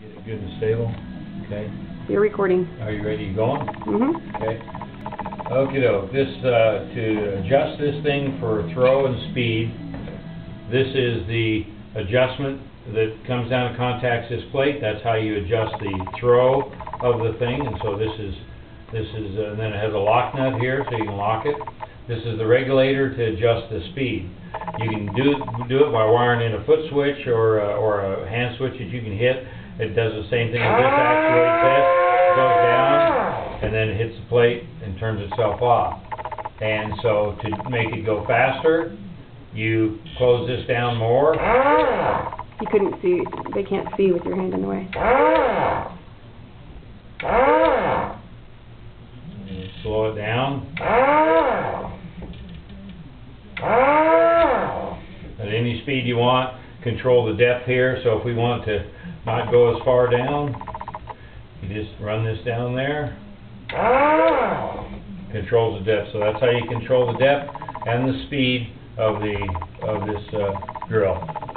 Get it good and stable, okay? You're recording. Are you ready, You going? Mm-hmm. Okay. Okay, doke. This, uh, to adjust this thing for throw and speed, this is the adjustment that comes down and contacts this plate. That's how you adjust the throw of the thing, and so this is, this is, uh, and then it has a lock nut here, so you can lock it. This is the regulator to adjust the speed. You can do, do it by wiring in a foot switch or, uh, or a hand switch that you can hit. It does the same thing as this actuates this, goes down, and then it hits the plate and turns itself off. And so to make it go faster, you close this down more, You couldn't see, they can't see with your hand in the way. and slow it down. At any speed you want, control the depth here, so if we want to not go as far down, you just run this down there. Controls the depth, so that's how you control the depth and the speed of the, of this, uh, drill.